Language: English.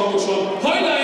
hangosan. Hajrá,